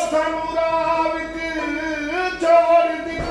ਸਮਰਾਵਿਤ ਚੋਰ ਦੀ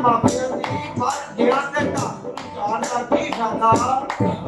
ਮਾਪਿਆਂ ਦੀ ਪਰ ਜਿਹੜਾ ਤੇ ਘਰ ਜਾਣ ਦਾ ਕੀ